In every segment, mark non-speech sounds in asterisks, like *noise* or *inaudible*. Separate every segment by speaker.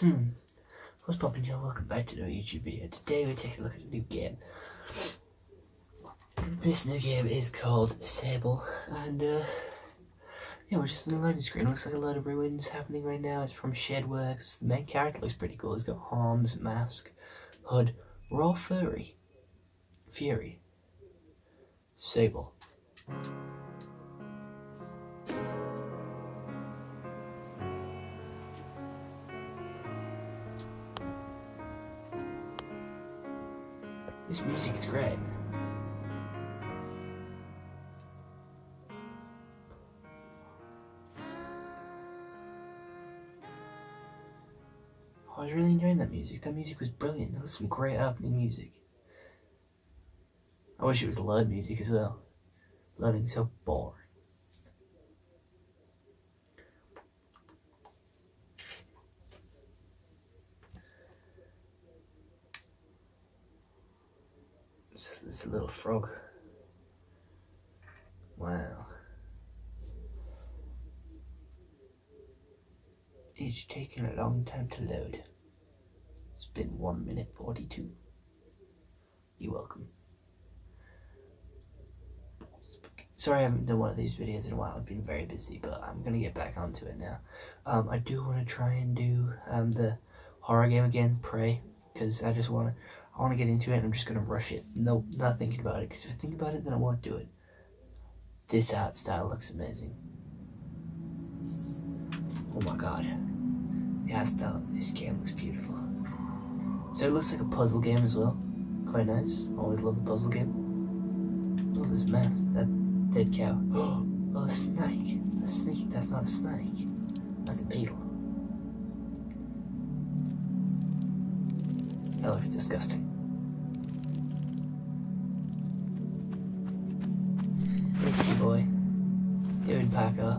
Speaker 1: Hmm. What's poppin' here? Welcome back to another YouTube video. Today we're taking a look at a new game. This new game is called Sable, and uh, yeah, we're just on the loading screen. Looks like a lot of ruins happening right now. It's from Shedworks. The main character looks pretty cool. He's got horns, mask, hood, raw furry, fury, Sable. This music is great. I was really enjoying that music. That music was brilliant. That was some great opening music. I wish it was load music as well. Loading so boring. So there's a little frog. Wow. Taking a long time to load. It's been 1 minute 42. You're welcome. Sorry I haven't done one of these videos in a while. I've been very busy, but I'm going to get back onto it now. Um, I do want to try and do um, the horror game again, Prey, because I just want to I want to get into it I'm just going to rush it. No, not thinking about it, because if I think about it, then I won't do it. This art style looks amazing. Oh my god. Art style this game looks beautiful. So it looks like a puzzle game as well. Quite nice. Always love a puzzle game. Oh, this mess. That dead cow. *gasps* Oh, a snake. A snake. That's not a snake. That's a beetle. That looks disgusting. Richie boy. Dude Packer.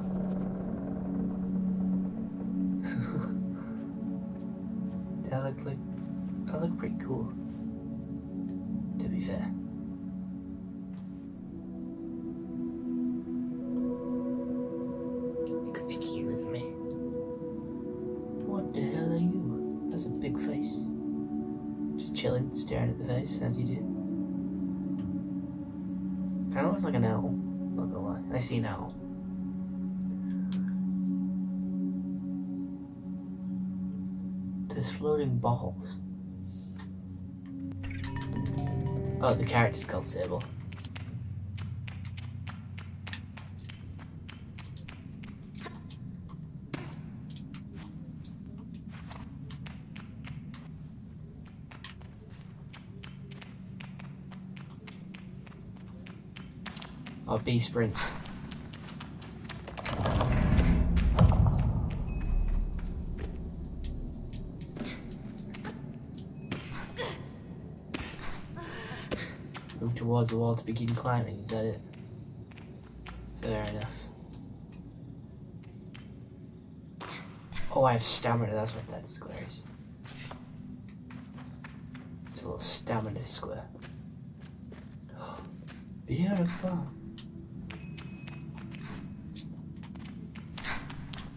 Speaker 1: Cool. To be fair. Excuse me. What the hell are you? That's a big face. Just chilling, staring at the face as you do. Kinda looks like an owl. Not gonna lie. I see an owl. There's floating balls. Oh, the character's called Sable. Oh, B sprints. Towards the wall to begin climbing, is that it? Fair enough. Oh, I have stamina, that's what that square is. It's a little stamina square. *gasps* Beautiful.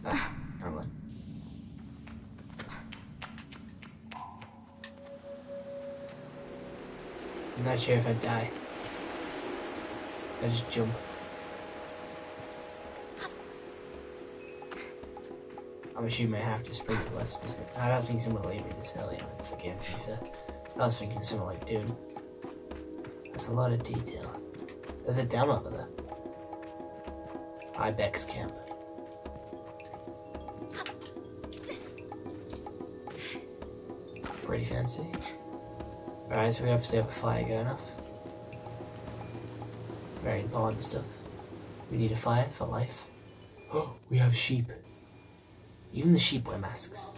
Speaker 1: Ah. I'm not sure if I'd die. I just jump. I'm assuming I have to sprint the less. I don't think someone will leave me this early on the game, to be fair. I was thinking someone like, dude, that's a lot of detail. There's a dam over there. Ibex camp. Pretty fancy. Alright, so we obviously have a fire going off. Very important stuff. We need a fire for life. Oh, *gasps* we have sheep. Even the sheep wear masks.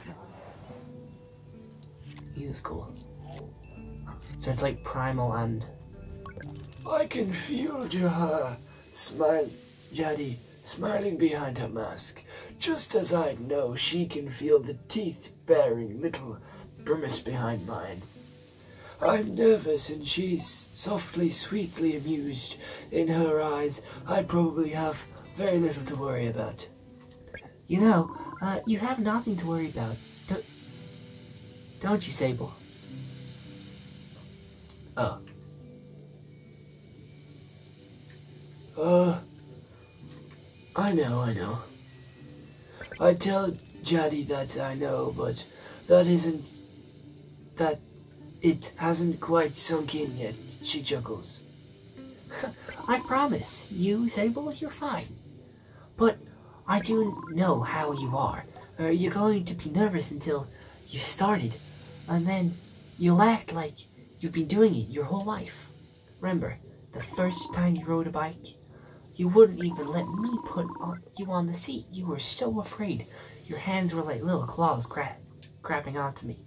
Speaker 1: He cool. So it's like primal and I can feel Jaha smile Jaddy smiling behind her mask, just as I know she can feel the teeth bearing little grimace behind mine. I'm nervous and she's softly, sweetly amused. In her eyes, I probably have very little to worry about. You know, uh, you have nothing to worry about. Don't, Don't you, Sable? Oh. Uh, I know, I know. I tell Jaddy that I know, but that isn't. that it hasn't quite sunk in yet, she chuckles. *laughs* I promise you, Sable, you're fine. But I do know how you are. Uh, you're going to be nervous until you started, and then you'll act like you've been doing it your whole life. Remember, the first time you rode a bike, you wouldn't even let me put on, you on the seat. You were so afraid. Your hands were like little claws gra grabbing onto me.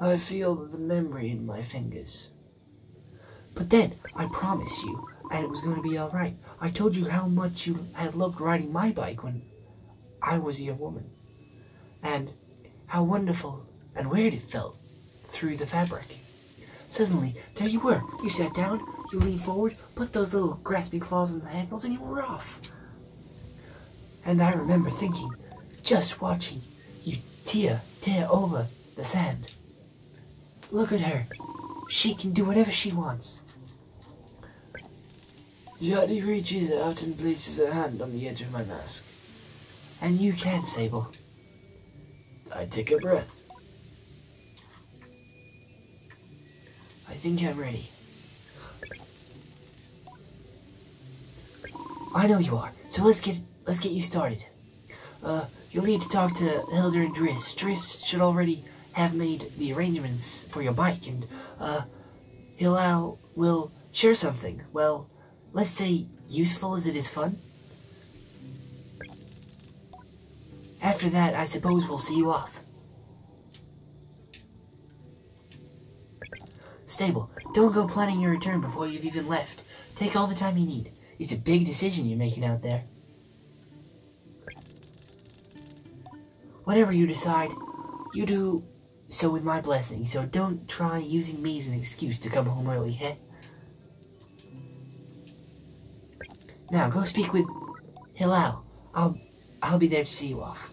Speaker 1: I feel the memory in my fingers. But then, I promised you, and it was going to be alright. I told you how much you had loved riding my bike when I was a young woman. And how wonderful and weird it felt through the fabric. Suddenly, there you were. You sat down, you leaned forward, put those little grasping claws in the handles, and you were off. And I remember thinking, just watching you tear, tear over the sand. Look at her. She can do whatever she wants. Jaddy reaches out and places a hand on the edge of my mask. And you can, Sable. I take a breath. I think I'm ready. I know you are, so let's get let's get you started. Uh, you'll need to talk to Hilder and Driss. Driss should already have made the arrangements for your bike, and uh, Hilal will share something. Well, let's say useful as it is fun. After that, I suppose we'll see you off. Stable, don't go planning your return before you've even left. Take all the time you need. It's a big decision you're making out there. Whatever you decide, you do so with my blessing, so don't try using me as an excuse to come home early, heh? Now, go speak with Hilal. I'll, I'll be there to see you off.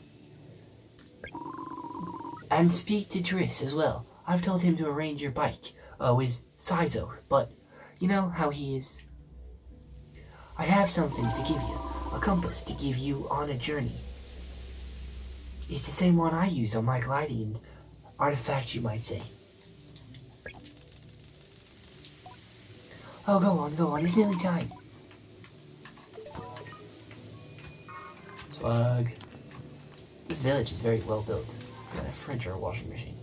Speaker 1: And speak to Driss as well. I've told him to arrange your bike uh, with Sizo, but you know how he is. I have something to give you, a compass to give you on a journey. It's the same one I use on my gliding artifact, you might say. Oh, go on, go on, it's nearly time. Swag. This village is very well built. It's got a fridge or a washing machine.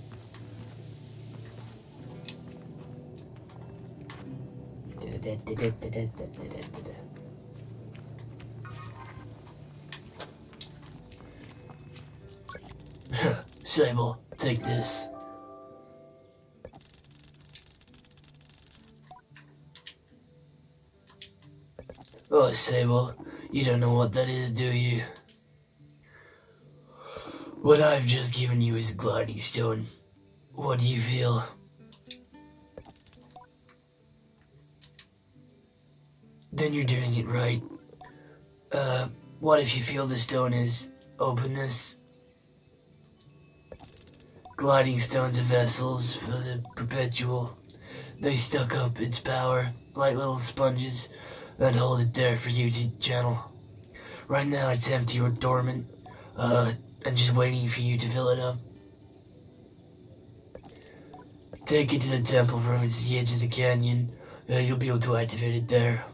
Speaker 1: *laughs* Sable, take this. Oh, Sable, you don't know what that is, do you? What I've just given you is a gliding stone. What do you feel? Then you're doing it right. Uh, what if you feel the stone is openness? Gliding stones are vessels for the perpetual. They stuck up its power like little sponges that hold it there for you to channel. Right now it's empty or dormant, uh, and just waiting for you to fill it up. Take it to the temple ruins at the edge of the canyon. Uh, you'll be able to activate it there.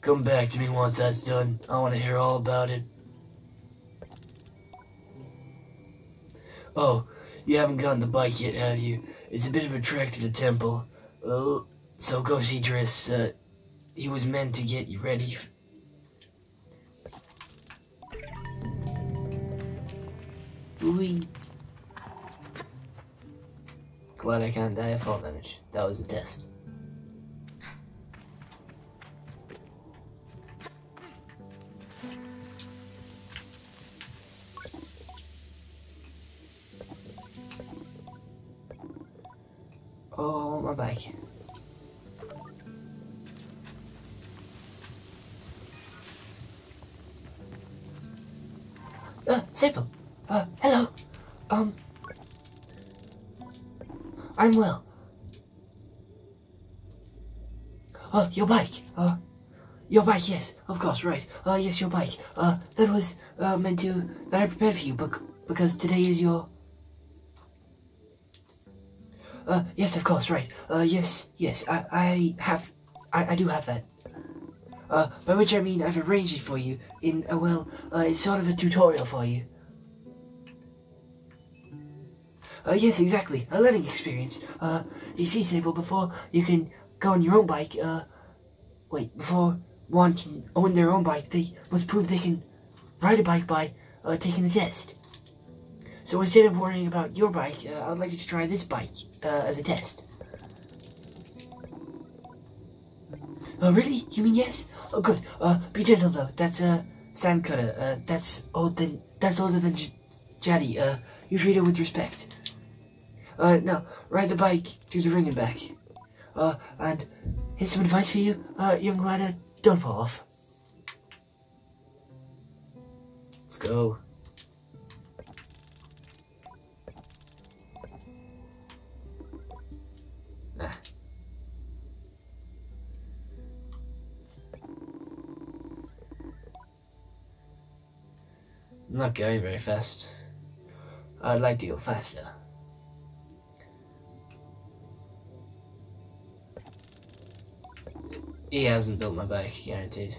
Speaker 1: Come back to me once that's done. I want to hear all about it. Oh, you haven't gotten the bike yet, have you? It's a bit of a trek to the temple. Oh, so go see Driss. Uh, he was meant to get you ready. Ooh. Glad I can't die of fall damage. That was a test. Sable, Uh, hello. Um, I'm well. Uh, your bike. Uh, your bike, yes, of course, right. Uh, yes, your bike. Uh, that was, uh, meant to, that I prepared for you, bec because today is your... Uh, yes, of course, right. Uh, yes, yes, I, I have, I, I do have that. Uh, by which I mean I've arranged it for you in, uh, well, uh, it's sort of a tutorial for you. Uh, yes, exactly, a learning experience. Uh, you see, Sable, before you can go on your own bike, uh, wait, before one can own their own bike, they must prove they can ride a bike by uh, taking a test. So instead of worrying about your bike, uh, I'd like you to try this bike uh, as a test. Oh, really? You mean yes? Oh, good. Uh, be gentle though. That's a uh, sand cutter. Uh, that's old than that's older than J Jaddy. Uh, you treat her with respect. Uh, now ride the bike through the ring and back. Uh, and here's some advice for you, uh, young ladder. Don't fall off. Let's go. Going very fast. I'd like to go faster. He hasn't built my bike, guaranteed.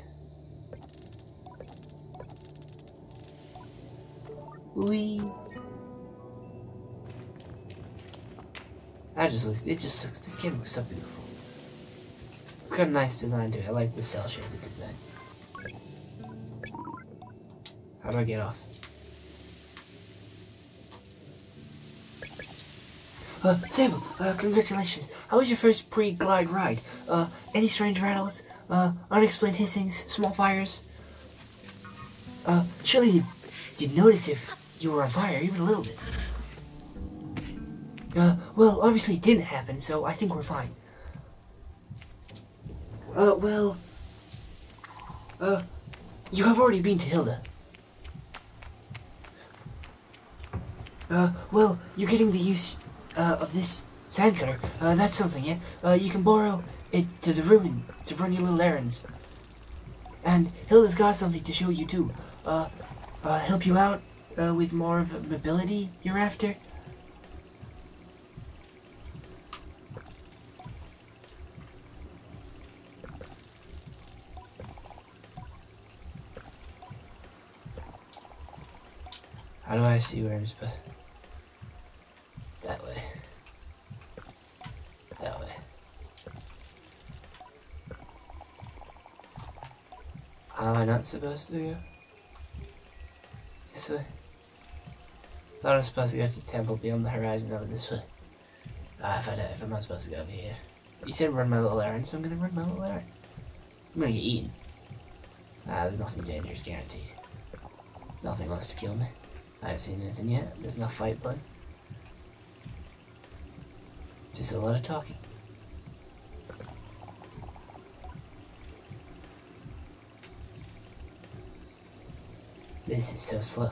Speaker 1: Wee. That just looks, it just looks, this game looks so beautiful. It's got a nice design to it. I like the cel shaded design. How do I get off? Uh, uh, congratulations. How was your first pre-glide ride? Uh, any strange rattles? Uh, unexplained hissings? Small fires? Uh, surely you'd, you'd notice if you were on fire, even a little bit. Uh, well, obviously it didn't happen, so I think we're fine. Uh, well... Uh, you have already been to Hilda. Uh, well, you're getting the use uh, of this sand cutter. Uh, that's something, yeah? Uh, you can borrow it to the ruin to run your little errands. And Hilda's got something to show you too. Uh, uh, help you out uh, with more of mobility you're after. How do I see where I'm supposed? That way. That way. Am I not supposed to go? This way? Thought I was supposed to go to the temple beyond the horizon over this way. Ah, if I if I'm not supposed to go over here. You said run my little errand, so I'm gonna run my little errand. I'm gonna get eaten. Ah, there's nothing dangerous guaranteed. Nothing wants to kill me. I haven't seen anything yet. There's no fight button. Just a lot of talking. This is so slow.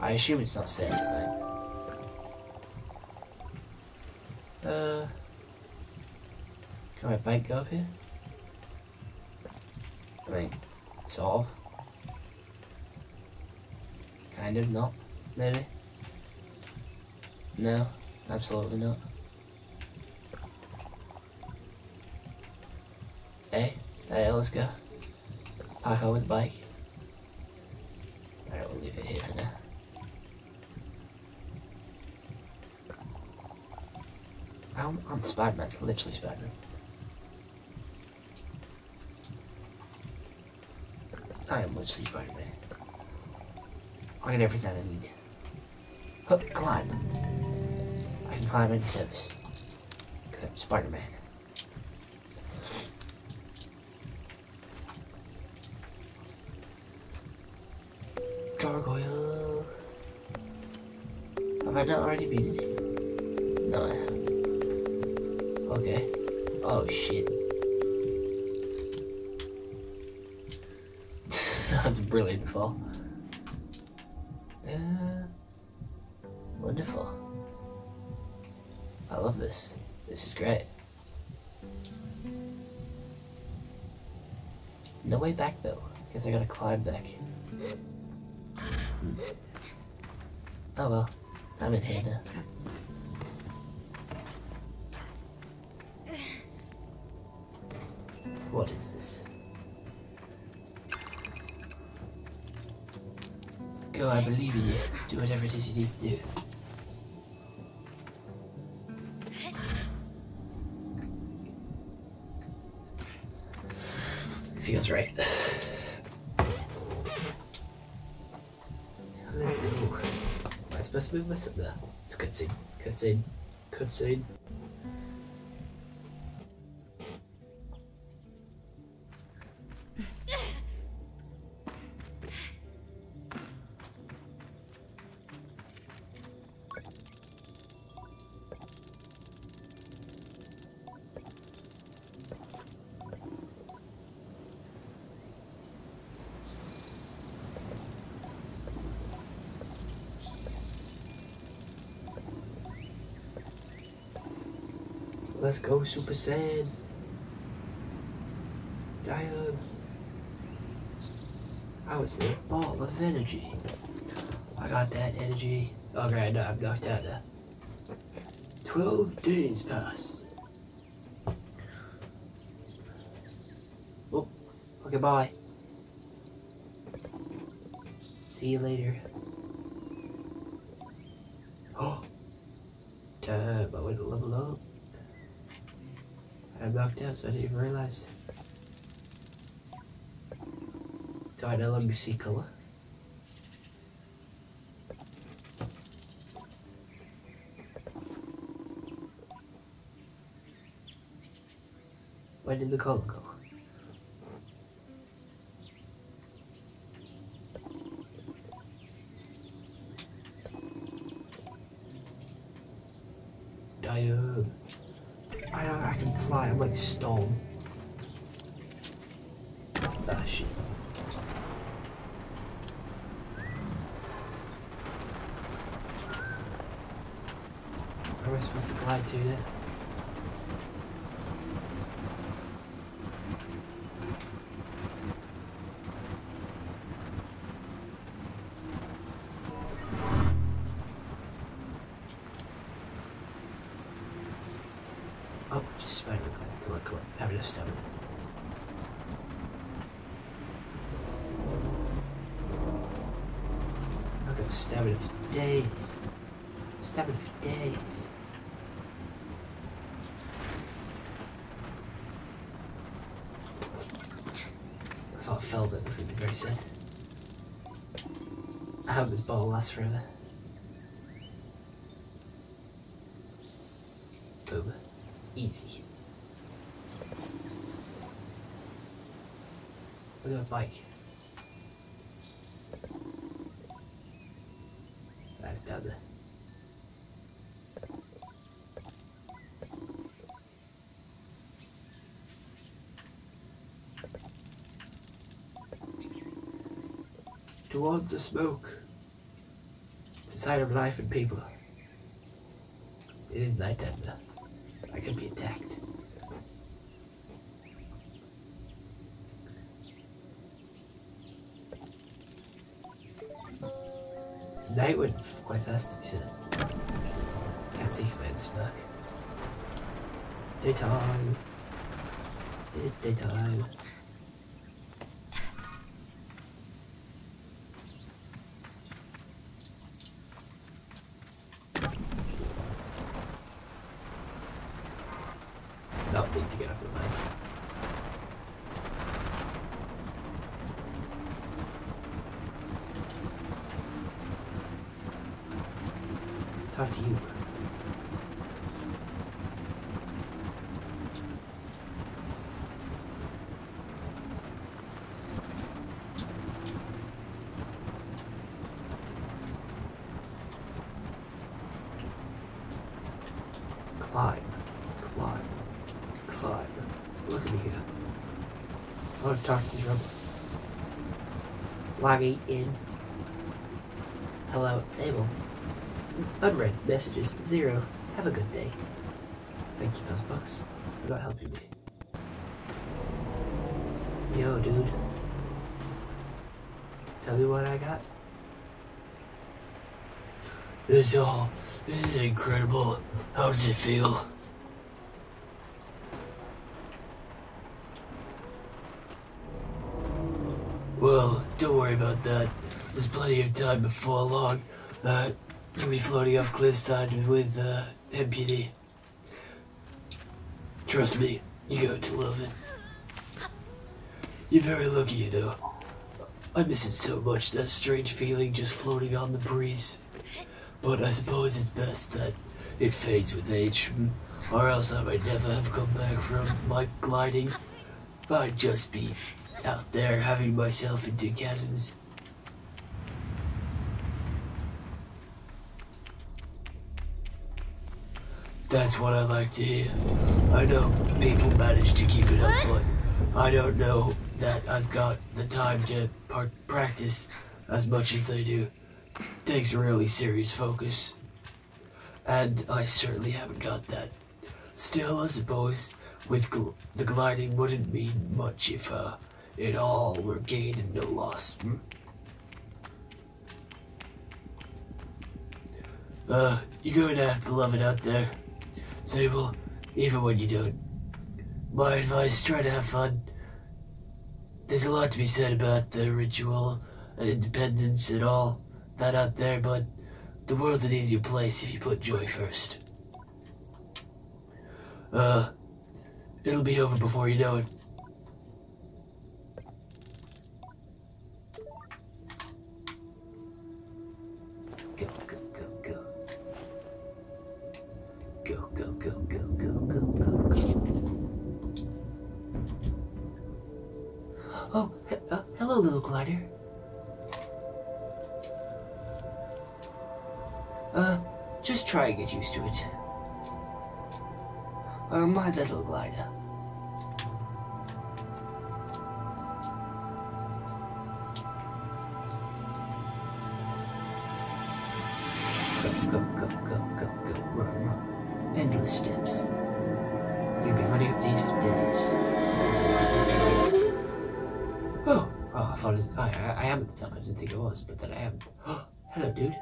Speaker 1: I assume it's not safe, but... Uh... Can my bike go up here? I mean, solve. Kind of, not. Maybe. No, absolutely not. Hey, let's go. Park over with the bike. Alright, we'll leave it here for now. I'm, I'm Spider-Man, literally Spider-Man. I am literally Spider-Man. I get everything I need. Hup, climb. I can climb into service. Because I'm Spider-Man. Gargoyle. Have I not already beaten it? No, I haven't. Okay. Oh, shit. *laughs* That's brilliant for. Uh, wonderful. I love this. This is great. No way back though. Guess I gotta climb back. Oh well, I'm in here now. What is this? Go, I believe in you. Do whatever it is you need to do. Feels right. I supposed to move this up there? It's cutscene. Cutscene. Cutscene. Let's go, Super Saiyan. Diode. I was in a ball of energy. I got that energy. Okay, no, I'm knocked out now. Twelve days pass. Oh, okay, bye. See you later. Oh, damn, I went to level up. So I didn't even realize. So I no longer see color. Where did the color go? Diode. I, I can fly, I'm like stone. Ah, shit. Where am I supposed to glide to then? Oh, just spider climb. Come on, come on. Have enough stamina. I've got stamina for days. Stamina for days. If I fell, that was going to be very sad. I hope this ball lasts forever. At that bike. That's there. Towards the smoke. It's a sign of life and people. It is nighttime though. I could be attacked. Night went quite fast to be fair. Can't see Spider smoke. Daytime. Daytime. Not need to get off the mic. Talk to you. Climb, climb, climb. Look at me go. I want to talk to these robots. Logging in. Hello, Sable. Unread messages, zero. Have a good day. Thank you, Bucks, for not helping me. Yo, dude. Tell me what I got.
Speaker 2: This all, this is incredible. How does it feel? Well, don't worry about that. There's plenty of time before long. Uh, you'll be floating off cliffside with uh, MPD. Trust me, you're going to love it. You're very lucky, you know. I miss it so much, that strange feeling just floating on the breeze. But I suppose it's best that it fades with age, or else I might never have come back from my gliding. I'd just be out there having myself into chasms. That's what I like to hear. I know people manage to keep it up, but I don't know that I've got the time to practice as much as they do. It Takes really serious focus. And I certainly haven't got that. Still, I suppose with gl the gliding wouldn't mean much if uh, it all were gain and no loss. Hmm? Uh, you're going to have to love it out there. Sable, even when you don't. My advice, try to have fun. There's a lot to be said about the ritual and independence and all that out there, but the world's an easier place if you put joy first. Uh, it'll be over before you know it. Glider? Uh, just try and get used to it. Uh, my little glider. Dude.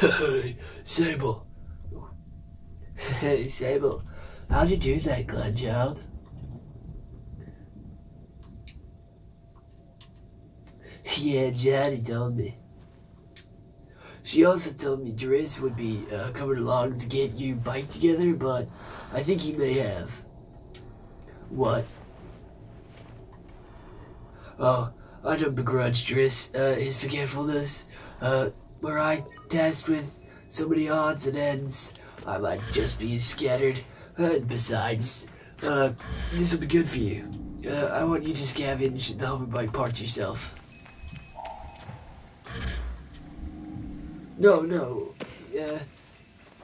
Speaker 2: Hey, *laughs* Sable. Hey, Sable. How'd you do that, Glenchild? *laughs* Yeah, Johnny told me. She also told me Driss would be uh, coming along to get you bike together, but I think he may have. What? Oh, I don't begrudge Driss uh, his forgetfulness. Uh, were I tasked with so many odds and ends, I might just be scattered. Uh, besides, uh, this will be good for you. Uh, I want you to scavenge the hoverbike parts yourself. No, no. Uh,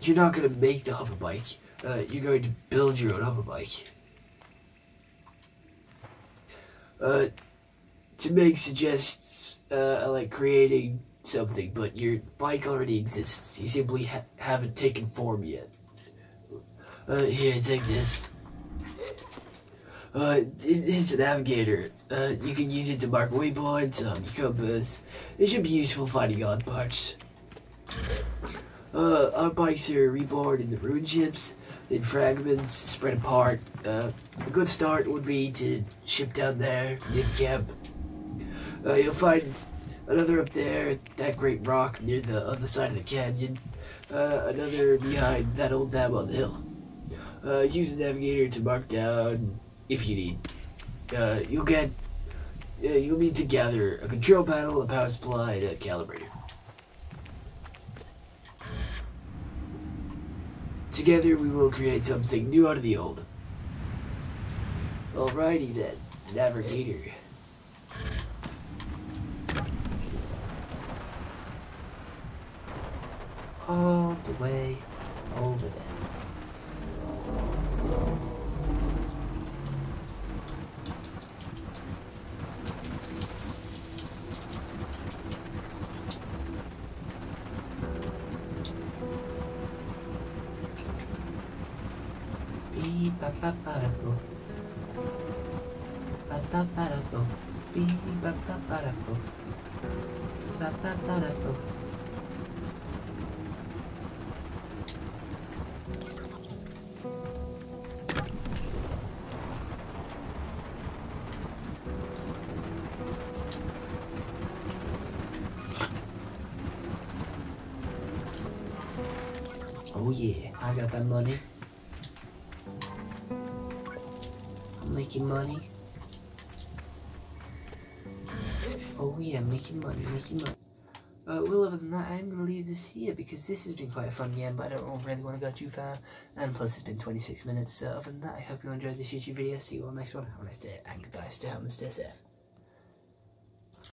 Speaker 2: you're not going to make the hoverbike. Uh, you're going to build your own hoverbike. Uh, to make suggests uh, like creating something, but your bike already exists. You simply ha haven't taken form yet. Uh, here, take this. Uh, it, it's a navigator. Uh, you can use it to mark waypoints your compass. It should be useful finding odd parts. Uh, our bikes are reborn in the rune ships in fragments spread apart. Uh, a good start would be to ship down there, the camp. Uh, you'll find another up there, that great rock near the other side of the canyon. Uh, another behind that old dam on the hill. Uh, use the navigator to mark down if you need. Uh, you'll get, you'll need to gather a control panel, a power supply, and a calibrator. Together we will create something new out of the old. Alrighty then, Navigator. all the way over there. Ba ba da bo. Ba ba ba. Ba ba ba. Oh yeah, I got that money. Money, money. Well, other than that, I'm going to leave this here because this has been quite a fun game, but I don't really want to go too far. And plus, it's been 26 minutes. So, other than that, I hope you enjoyed this YouTube video. See you all next one. Have a nice day, and goodbye. Stay home and stay safe.